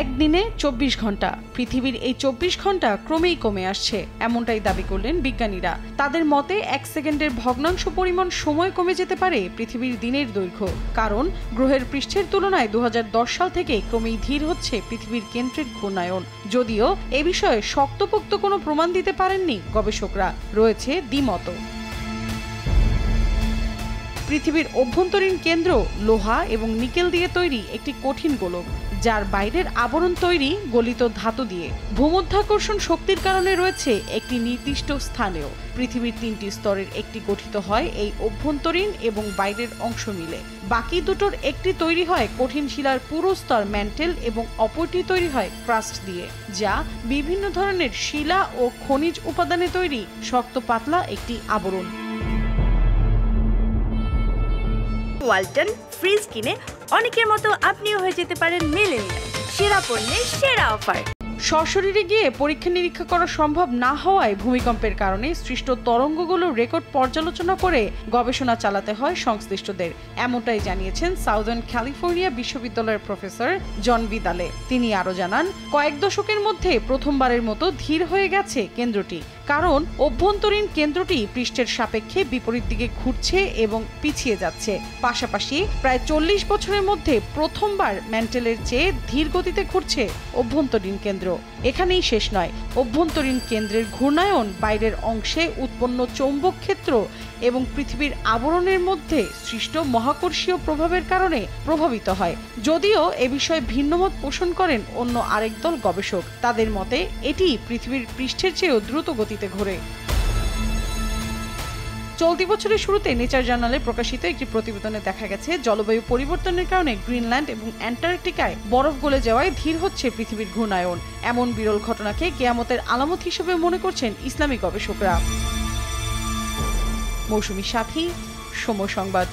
একদিনে চব্বিশ ঘণ্টা। পৃথিবীর এই চব্বিশ ঘণ্টা ক্রমেই কমে আসছে, এমনটাই দাবি করলেন বিজ্ঞানীরা। তাদের মতে, এক সেকেন্ডের ভগ্নাংশ পরিমাণ সময় কমে যেতে পারে পৃথিবীর দিনের দৈর্ঘ্য। কারণ, গ্রহের পৃষ্ঠের তুলনায় দু হাজার দশ সাল থেকে ক্রমেই ধীর হচ্ছে পৃথিবীর কেন্দ্রের ঘূর্ণায়ন। যদিও, এ বিষয়ে শক্তপোক্ত কোনো প্রমাণ দিতে পারেননি গবেষকরা। রয়েছে দ্বিমত পৃথিবীর অভ্যন্তরীণ কেন্দ্র লোহা এবং নিকেল দিয়ে তৈরি একটি কঠিন গোলক, যার বাইরের আবরণ তৈরি গলিত ধাতু দিয়ে। ভূমধ্যাকর্ষণ শক্তির কারণে রয়েছে একটি নির্দিষ্ট স্থানেও। পৃথিবীর তিনটি স্তরের একটি গঠিত হয় এই অভ্যন্তরীণ এবং বাইরের অংশ মিলে। বাকি দুটোর একটি তৈরি হয় কঠিন শিলার পুরো স্তর ম্যান্টেল এবং অপরটি তৈরি হয় ক্রাস্ট দিয়ে, যা বিভিন্ন ধরনের শিলা ও খনিজ উপাদানে তৈরি শক্ত পাতলা একটি আবরণ। ওয়ালটন ফ্রিজ কিনে অনেকের মতো আপনিও হয়ে যেতে পারেন মেলেনিয়া সেরা পণ্যের সেরা অফার। সশরীরে গিয়ে পরীক্ষা নিরীক্ষা করা সম্ভব না হওয়ায় ভূমিকম্পের কারণে সৃষ্ট তরঙ্গগুলোর রেকর্ড পর্যালোচনা করে গবেষণা চালাতে হয় সংশ্লিষ্টদের, এমনটাই জানিয়েছেন সাউদার্ন ক্যালিফোর্নিয়া বিশ্ববিদ্যালয়ের প্রফেসর জন বিদালে তিনি আরও জানান, কয়েক দশকের মধ্যে প্রথমবারের মতো ধীর হয়ে গেছে কেন্দ্রটি। কারণ অভ্যন্তরীণ কেন্দ্রটি পৃষ্ঠের সাপেক্ষে বিপরীত দিকে ঘুরছে এবং পিছিয়ে যাচ্ছে। পাশাপাশি প্রায় চল্লিশ বছরের মধ্যে প্রথমবার ম্যান্টেলের চেয়ে ধীর গতিতে ঘুরছে অভ্যন্তরীণ কেন্দ্র। এখানেই শেষ নয়, অভ্যন্তরীণ কেন্দ্রের ঘূর্ণায়ন বাইরের অংশে উৎপন্ন চৌম্বক ক্ষেত্র এবং পৃথিবীর আবরণের মধ্যে সৃষ্ট মহাকর্ষীয় প্রভাবের কারণে প্রভাবিত হয়। যদিও এ বিষয়ে ভিন্নমত পোষণ করেন অন্য আরেক দল গবেষক। তাদের মতে, এটি পৃথিবীর পৃষ্ঠের চেয়েও দ্রুত গতিতে ঘোরে। চলতি বছরের শুরুতে নেচার জার্নালে প্রকাশিত একটি প্রতিবেদনে দেখা গেছে, জলবায়ু পরিবর্তনের কারণে গ্রিনল্যান্ড এবং অ্যান্টার্কটিকায় বরফ গলে যাওয়ায় ধীর হচ্ছে পৃথিবীর ঘূর্ণায়ন। এমন বিরল ঘটনাকে কেয়ামতের আলামত হিসেবে মনে করছেন ইসলামী গবেষকরা। মৌসুমী সাথী, সময় সংবাদ।